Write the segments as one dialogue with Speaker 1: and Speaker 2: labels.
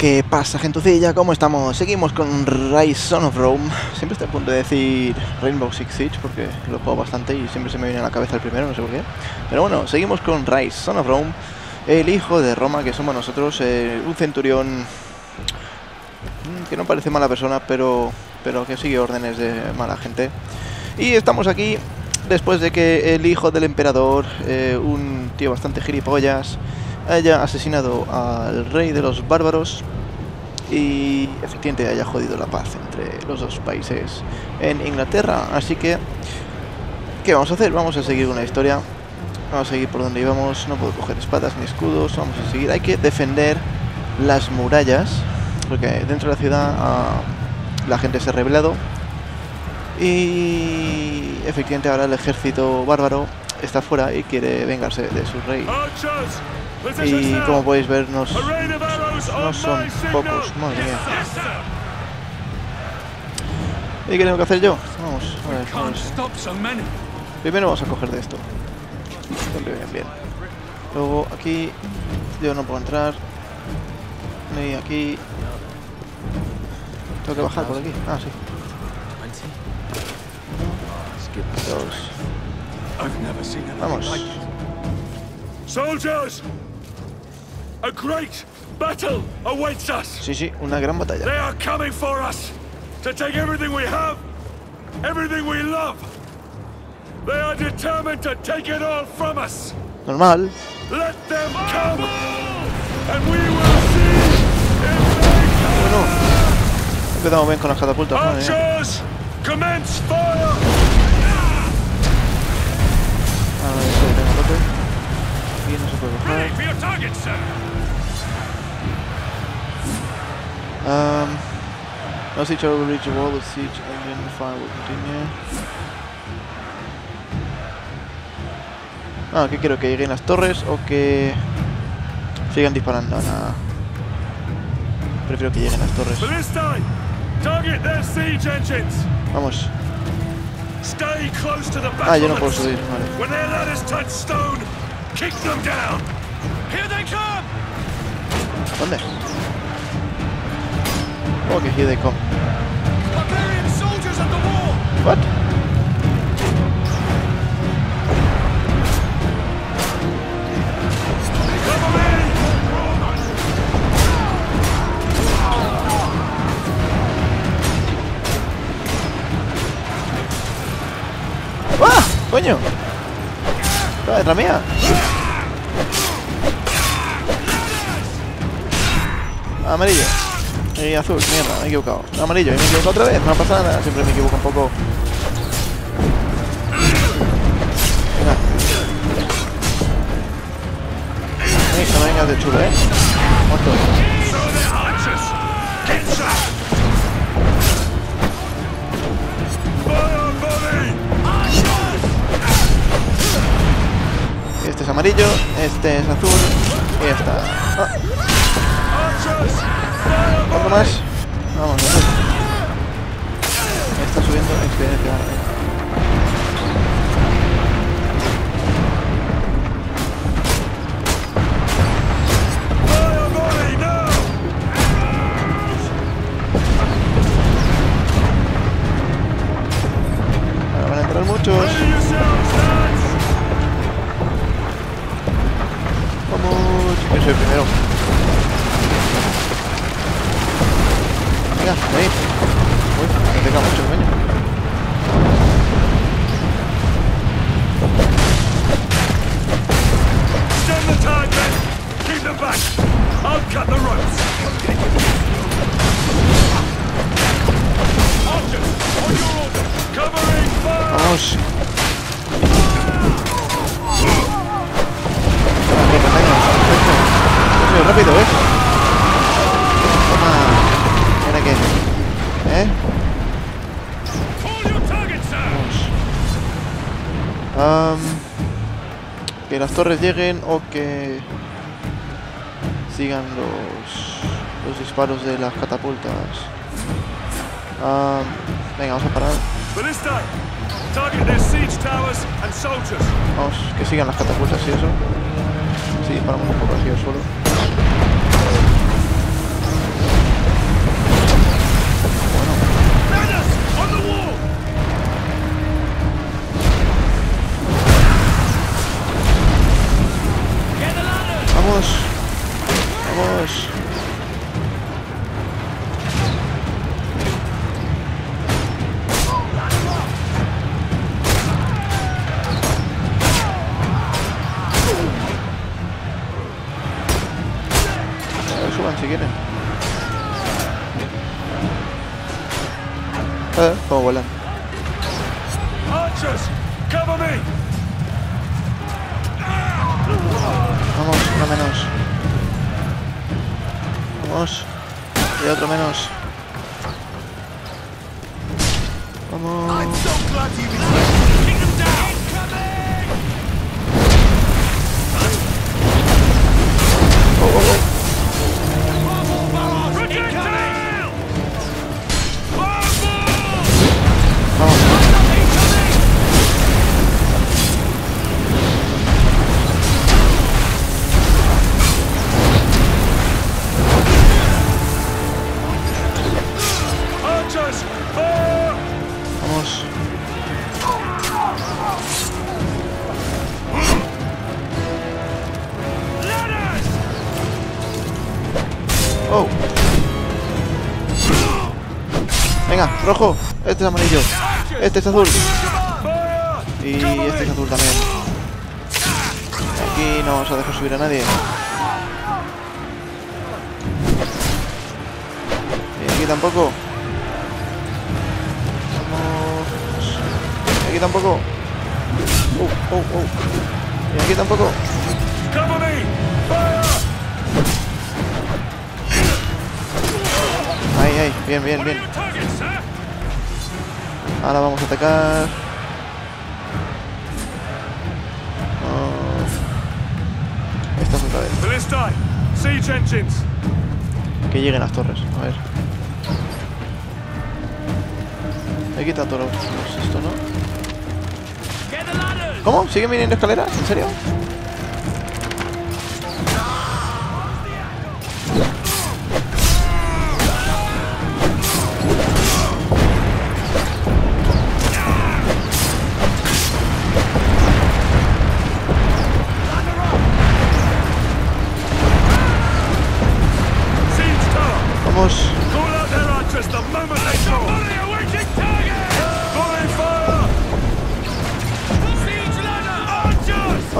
Speaker 1: ¿Qué pasa, gentucilla? ¿Cómo estamos? Seguimos con Rise Son of Rome. Siempre estoy a punto de decir Rainbow Six Siege porque lo juego bastante y siempre se me viene a la cabeza el primero, no sé por qué. Pero bueno, seguimos con Rise Son of Rome, el hijo de Roma, que somos nosotros, eh, un centurión que no parece mala persona, pero, pero que sigue órdenes de mala gente. Y estamos aquí después de que el hijo del emperador, eh, un tío bastante gilipollas, haya asesinado al rey de los bárbaros y efectivamente haya jodido la paz entre los dos países en Inglaterra. Así que, ¿qué vamos a hacer? Vamos a seguir una historia. Vamos a seguir por donde íbamos. No puedo coger espadas ni escudos. Vamos a seguir. Hay que defender las murallas. Porque dentro de la ciudad ah, la gente se ha rebelado. Y efectivamente ahora el ejército bárbaro está fuera y quiere vengarse de su rey. Y como podéis ver, no, son pocos, madre mía. ¿Y qué tengo que hacer yo? Vamos, a ver, vamos. Primero vamos a coger de esto. Bien, bien, bien. Luego aquí yo no puedo entrar. Ni aquí. Tengo que bajar por aquí. Ah, sí. Vamos.
Speaker 2: Soldiers! A great battle awaits us!
Speaker 1: Sí, sí, una gran batalla.
Speaker 2: They are coming for us! To take everything we have, everything we love! They are determined to take it all from us!
Speaker 1: Normal.
Speaker 2: Let them come! And we will see if they
Speaker 1: Bueno. Empezamos bien con las catapultas, madre mía.
Speaker 2: Archers! Commence fire!
Speaker 1: A ver,
Speaker 2: Ready for your target, sir!
Speaker 1: Um, no siege will reach the wall, the siege engine fire will continue. Ah, ¿qué quiero? ¿Que lleguen las torres o que sigan disparando? Nada. Prefiero que lleguen las torres. Vamos. Ah, yo no puedo subir, vale. ¿Dónde? Oh, que here they come. What? ¡Ah! ¡Coño! Está detrás mía. Amarillo. Y azul, mierda, me he equivocado. Amarillo, y me he equivocado otra vez. No pasa nada, siempre me equivoco un poco. Venga. Venga, no vengas de chulo, eh. Muerto. Este es amarillo, este es azul. Y ya está. Ah, ¿Algo más? Vamos, vamos. Está subiendo experiencia.
Speaker 2: The
Speaker 1: rápido, ¿eh? Toma. Mira que. ¿Eh? Vamos. Am, que las torres lleguen o que sigan los, los disparos de las catapultas. Am, venga, vamos a parar. Vamos, que sigan las catapultas y eso. Sí, disparamos un poco así al suelo. Suban si quieren. Cómo vuelan.
Speaker 2: Archers, cover me!
Speaker 1: Vamos, uno menos. Vamos. Y otro menos. Vamos. Oh, oh, oh. Este es azul. Y este es azul también. Aquí no vamos a dejar subir a nadie. Y aquí tampoco. Vamos. Y aquí tampoco. Oh, oh, oh. Y aquí tampoco. Ahí, ahí. Bien, bien, bien. Ahora vamos a atacar. Oh. Esta es otra vez. Que lleguen las torres. A ver. He quitado todos los, esto, ¿no? ¿Cómo? ¿Siguen viniendo escaleras? ¿En serio?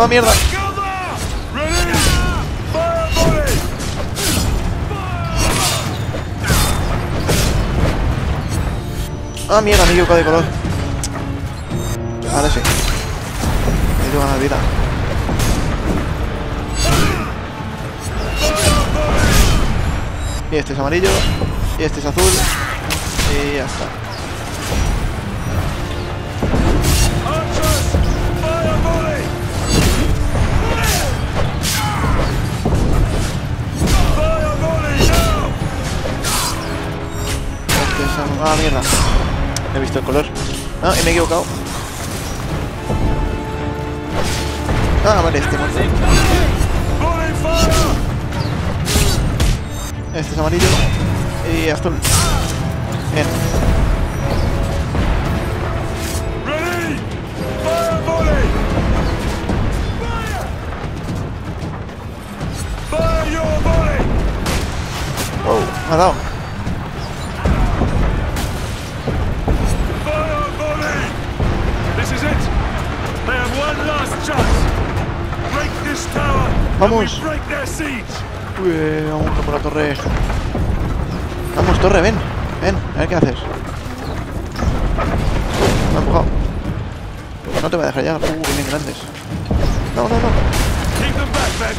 Speaker 1: ¡Oh, mierda! ¡Ah, mierda! Me he de color. Ahora sí. Me tengo ganas de vida. Y este es amarillo. Y este es azul. Y ya está. Ah, mierda. He visto el color. Ah, y me he equivocado. Ah, vale, este muerto. Este es amarillo. Y azul. Bien.
Speaker 2: Volley!
Speaker 1: Oh, me ha dado. Vamos. Uy, vamos por la torre. Vamos, torre, ven. Ven, a ver qué haces. Me ha empujado. No te voy a dejar llegar. Uh, vienen grandes. No, no, no.
Speaker 2: Keep them back, men!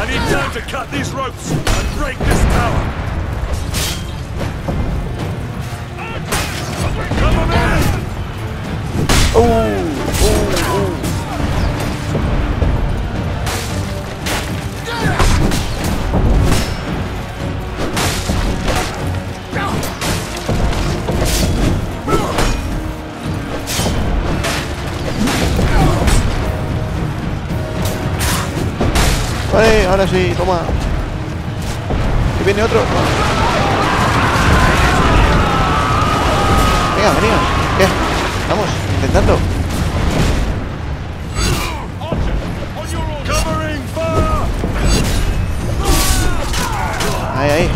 Speaker 2: I need time to cut these ropes and break this tower! Come on in!
Speaker 1: Ahora sí, toma. Que viene otro. Venga. ¿Qué? Vamos, intentando. Ahí, ahí.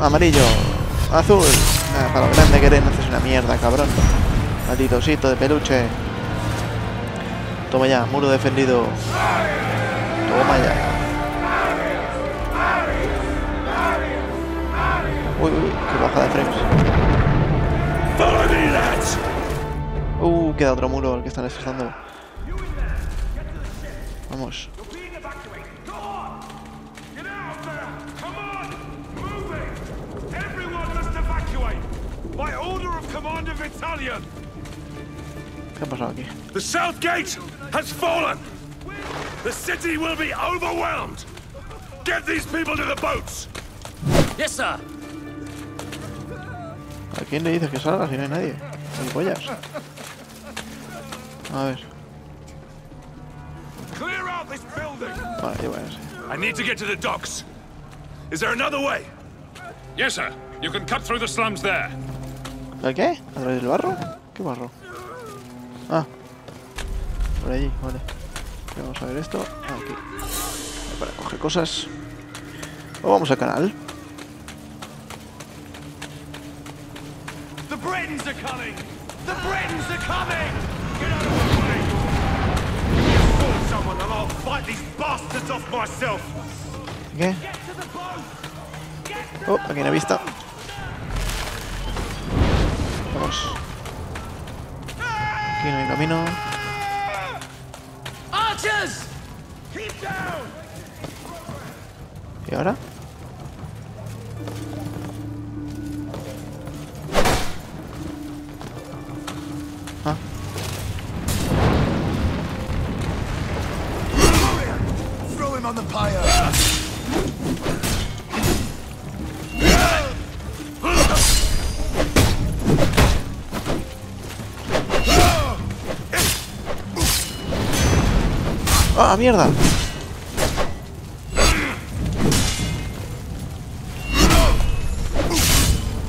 Speaker 1: Amarillo. Azul. Ah, para lo grande que eres, no haces una mierda, cabrón. Maldito osito de peluche. Toma ya, muro defendido. Toma ya. Uy, uy, qué baja de frames. Uh, queda otro muro al que están destrozando. Vamos.
Speaker 2: By order of Commander Battalion!
Speaker 1: ¿Qué ha pasado?
Speaker 2: The south gate has fallen! The city will be overwhelmed! Get these people to the boats!
Speaker 3: Yes, sir.
Speaker 1: ¿A quién le dices que salga si no hay nadie? pollas. A ver.
Speaker 2: Clear out this building!
Speaker 1: Vale, lleva ese.
Speaker 2: I need to get to the docks. Is there another way?
Speaker 4: Yes, sir. You can cut through the slums there.
Speaker 1: ¿El qué? ¿A través del barro? ¿Qué barro? Ah. Por allí, vale. Vamos a ver esto. Aquí. Para coger cosas. O vamos al canal.
Speaker 2: The Britons are coming! The Britons are coming! Get out of the way! Call someone and I'll fight these bastards off myself!
Speaker 1: ¿Qué? Oh, aquí en la vista. Vamos. Aquí no hay camino.
Speaker 3: Archers!
Speaker 2: Keep down!
Speaker 1: ¿Y ahora? Ah.
Speaker 2: Throw him on the pyre!
Speaker 1: ¡Ah, mierda!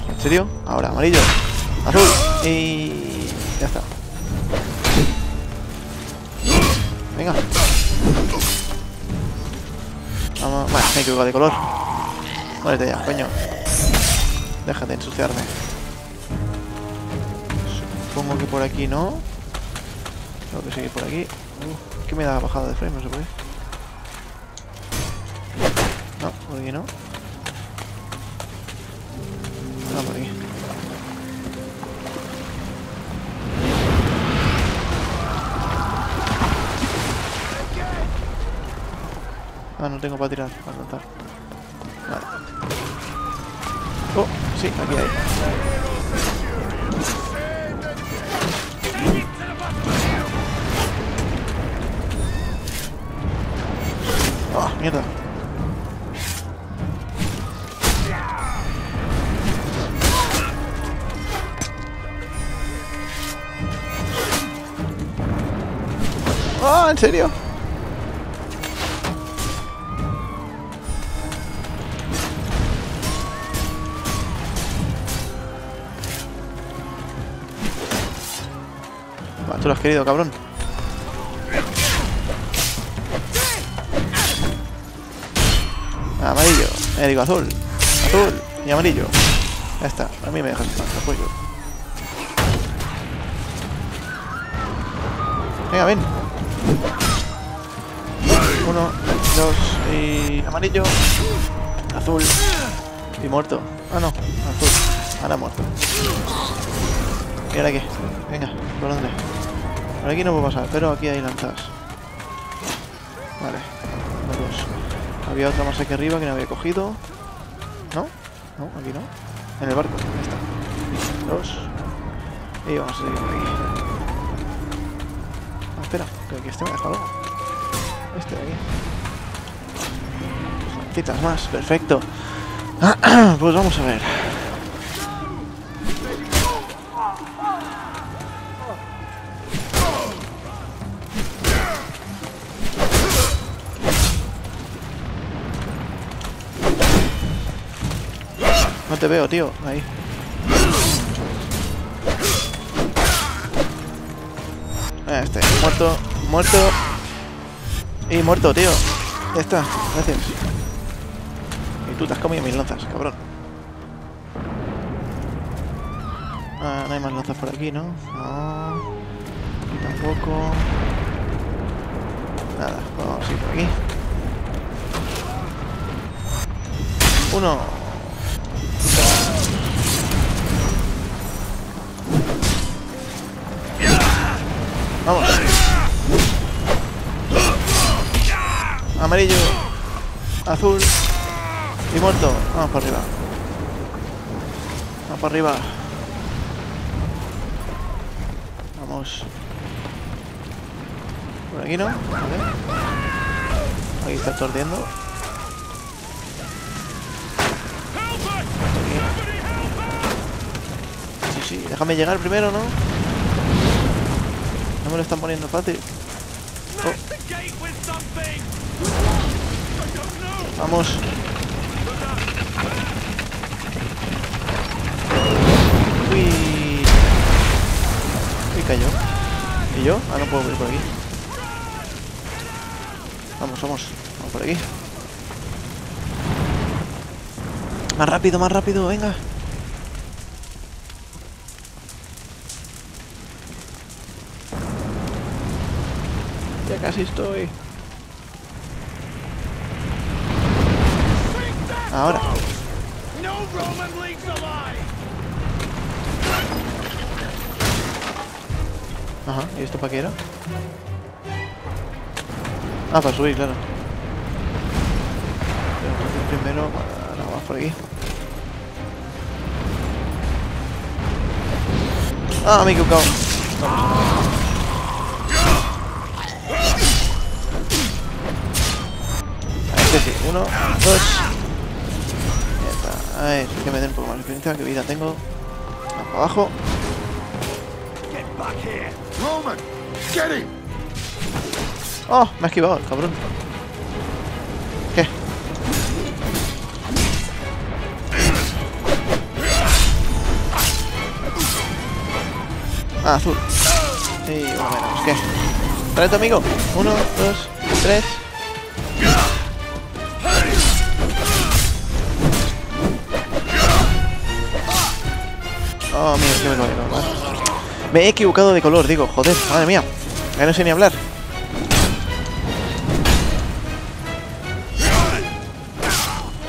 Speaker 1: ¿En serio? Ahora, amarillo. Azul. Y... Ya está. Venga. Vamos. Bueno, me he equivocado de color. Muérete ya, coño. Déjate ensuciarme. Supongo que por aquí no. Tengo que seguir por aquí. Uh, ¿Qué me da bajada de frame? No sé por qué. No, por aquí no. No, por aquí. Ah, no tengo para tirar, para lanzar. Vale. Oh, sí, aquí hay. Mierda. Ah, ¿en serio? Tú lo has querido, cabrón. Amarillo, eh, digo azul, azul y amarillo. Ya está, a mí me dejas en paz, apoyo. Venga, ven. Uno, dos y amarillo, azul y muerto. Ah, no, azul. Ahora muerto. ¿Y ahora qué? Venga, ¿por dónde? Por aquí no puedo pasar, pero aquí hay lanzas. Vale. Había otra más aquí arriba que no había cogido. ¿No? No, aquí no. En el barco, ahí está. Dos. Y vamos a seguir por aquí. Ah, espera, que aquí este me ha dejado. Este de aquí. Citas más, perfecto. pues vamos a ver. Te veo, tío. Ahí. Este, muerto, muerto. Y muerto, tío. Ya está, gracias. Y tú te has comido mis lanzas, cabrón. Ah, no hay más lanzas por aquí, ¿no? No. Tampoco. Nada, vamos a ir por aquí. Uno. Vamos. Amarillo. Azul. Y muerto. Vamos para arriba. Vamos para arriba. Vamos. Por aquí no. Vale. Ahí está tordiendo. Sí, sí, déjame llegar primero, ¿no? Me lo están poniendo fácil.
Speaker 2: Know!
Speaker 1: Vamos. Uy. Uy, cayó. ¿Y yo? Ah, no puedo ir por aquí. Vamos, vamos. Vamos por aquí. Más rápido, más rápido, venga. Casi estoy. Ahora.
Speaker 2: No!
Speaker 1: Ajá, ¿y esto para qué era? Ah, para subir, claro. Pero Primero, ahora vamos por aquí. Ah, me he equivocado. A este sí, uno, dos. Está. A ver, que me den un poco más de experiencia, qué vida tengo. Vamos abajo. Oh, me ha esquivado el cabrón. ¿Qué? Ah, azul. Sí, más o menos. ¿Qué? Trae tu amigo. Uno, dos, tres. Oh, mira, qué me. Me he equivocado de color, digo, joder, madre mía. Ya no sé ni hablar.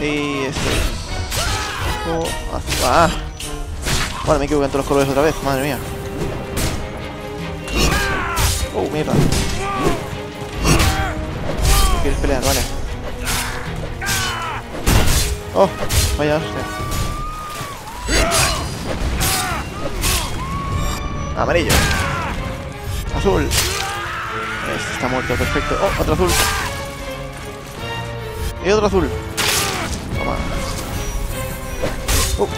Speaker 1: Y este es... Oh. Ah. Vale, me equivoqué en todos los colores otra vez, madre mía. Oh, mierda. ¿Quieres pelear? Vale. Oh, vaya hostia. Amarillo. Azul. Este está muerto, perfecto. Oh, otro azul. Y otro azul. Toma. Uh.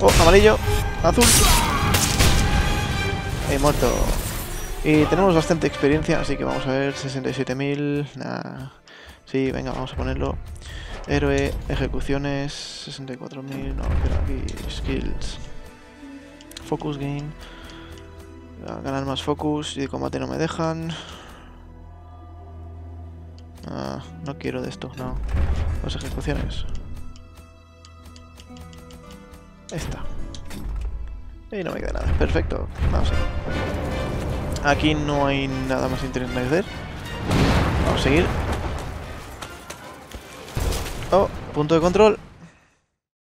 Speaker 1: Oh, amarillo. Azul. He muerto. Y tenemos bastante experiencia, así que vamos a ver. 67.000. Nah. Sí, venga, vamos a ponerlo. Héroe, ejecuciones, 64.000. No, aquí. Skills. Focus gain. A ganar más focus y de combate no me dejan. Ah, no quiero de esto, no. Las ejecuciones. Esta. Y no me queda nada. Perfecto. Vamos a. Aquí no hay nada más interesante hacer. Vamos a seguir. Oh, punto de control.